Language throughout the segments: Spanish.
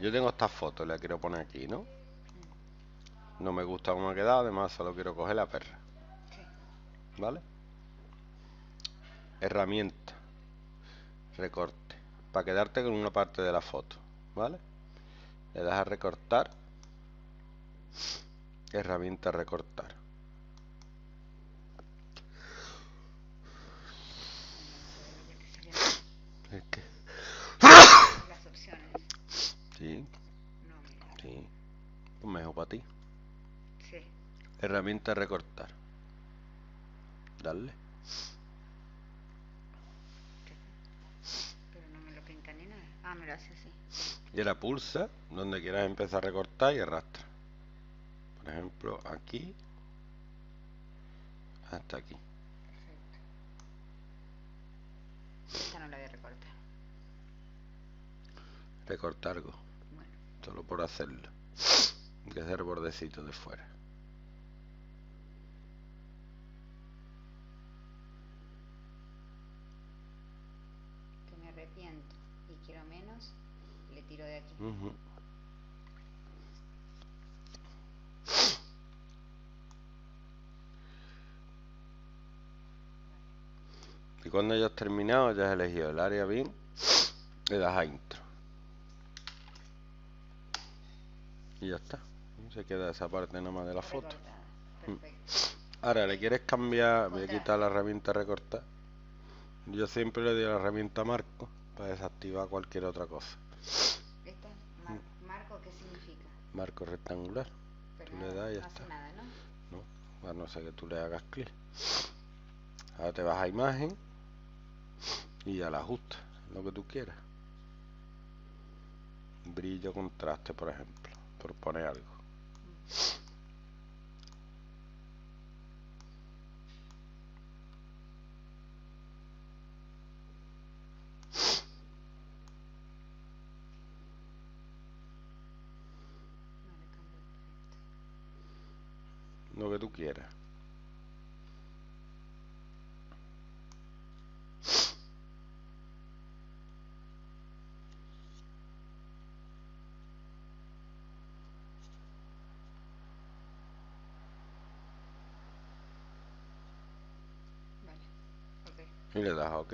Yo tengo esta foto, la quiero poner aquí, ¿no? No me gusta cómo ha quedado, además solo quiero coger la perra. ¿Vale? Herramienta. Recorte. Para quedarte con una parte de la foto. ¿Vale? Le das a recortar. Herramienta recortar. Es que... Las opciones. Sí, No, mira. sí. Pues mejor para ti. Sí. Herramienta recortar. Dale. Pero no me lo pinta ni nada. Ah, me lo hace así. Y ahora pulsa donde quieras empezar a recortar y arrastra. Por ejemplo, aquí hasta aquí. Perfecto. Esta no la voy a recortar. Recortar algo, Bueno. solo por hacerlo. Que hacer bordecito de fuera. Que me arrepiento y quiero menos, le tiro de aquí. Ujú. Y cuando hayas terminado, ya has elegido el área bien, le das a intro. Y ya está. Se queda esa parte nomás de la foto. Mm. Ahora, ¿le quieres cambiar? Voy a quitar la herramienta recortar. Yo siempre le doy a la herramienta marco para desactivar cualquier otra cosa. ¿Esta? Mar- ¿Marco qué significa? Marco rectangular. Pero Tú no, le das y ya no hace está. nada, ¿no? ¿no? A no ser que tú le hagas clic. Ahora te vas a imagen y ya la ajustas, lo que tú quieras. Brillo, contraste, por ejemplo, por poner algo. No le cambio perfecto. Lo que tú quieras. Vale. Ok. Y le das a OK.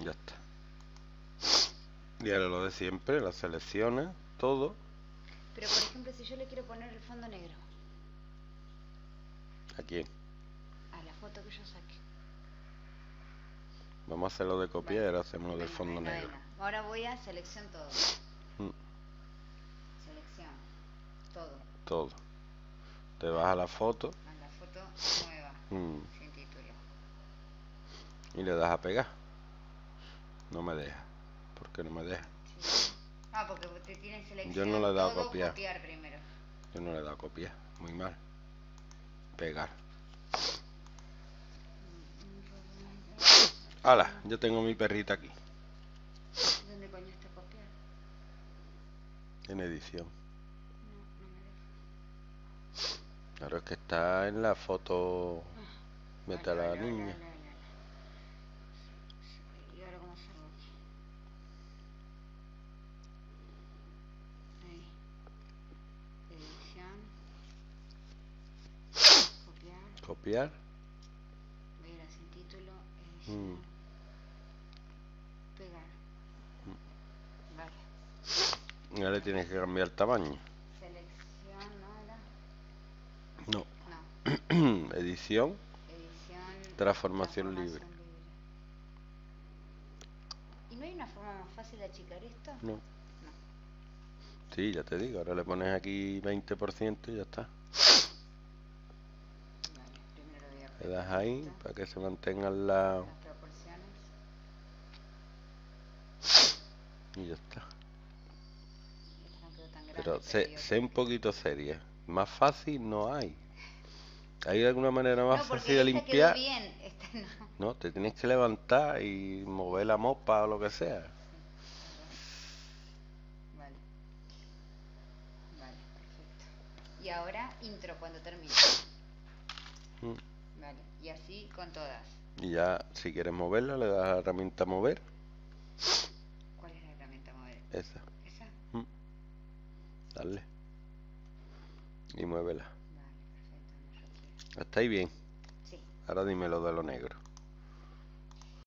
Ya está. Y ahora lo de siempre, la seleccionas, todo. Pero por ejemplo, si yo le quiero poner el fondo negro Aquí. a la foto que yo saque. Vamos a hacerlo de copiar y ahora hacemos lo del fondo venga, negro. venga. Ahora voy a selección todo. Mm. Selección. Todo. Todo. Te vas a la foto A la foto nueva. mm. Y le das a pegar. No me deja. ¿Por qué no me deja? Sí. Ah, porque te tiene selección. Yo no le he dado a copiar. copiar primero. Yo no le he dado a copiar. Muy mal. Pegar. ¡Hala! Yo tengo mi perrita aquí. ¿Dónde coño está copiar? En edición. No, no me deja. Claro, es que está en la foto. Mete a la niña. ¿Y ahora cómo salgo aquí? Ahí. Edición. Copiar. Ver sin título. Edición. Mm. Pegar. Vale. Ahora le tienes que cambiar el tamaño. Selección, ¿no? No. No. edición. Edición. Transformación libre. ¿Y no hay una forma más fácil de achicar esto? No. Sí, ya te digo. Ahora le pones aquí 20% y ya está. Vale, primero voy a Le das ahí para que se mantengan la... las proporciones. Y ya está. Pero sé, sé un poquito seria. Más fácil no hay. ¿Hay alguna manera más No, fácil de limpiar? bien, esta no. No, te tienes que levantar y mover la mopa o lo que sea. Vale. Vale, perfecto. Y ahora intro cuando termine. Mm. Vale, y así con todas. Y ya, si quieres moverla, le das a la herramienta mover. ¿Cuál es la herramienta mover? Esa. ¿Esa? Mm. Dale. Y muévela. Vale, perfecto. ¿Está ahí bien? Sí. Ahora dime lo de lo negro.